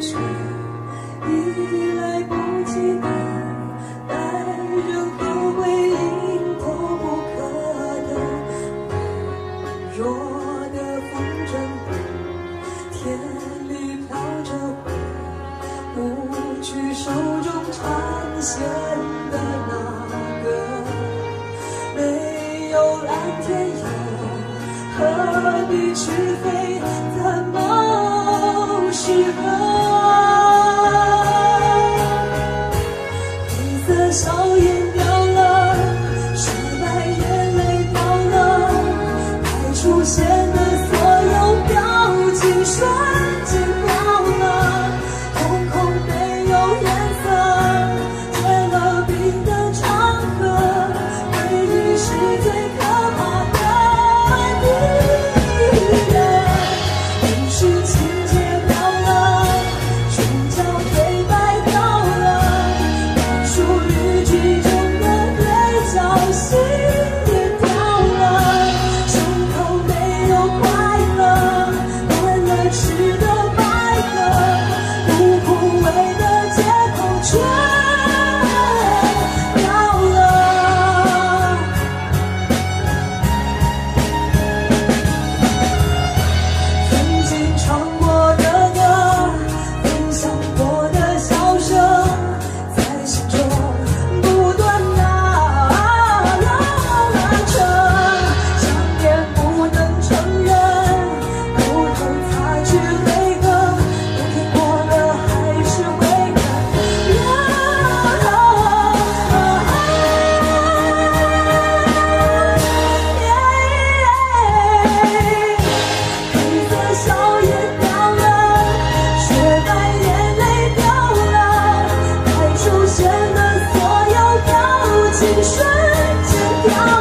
却已来不及等待任何回应，都不可得。微弱的风筝，等天里飘着，等不去手中缠线的那个。没有蓝天，也何必去飞？怎么？Oh.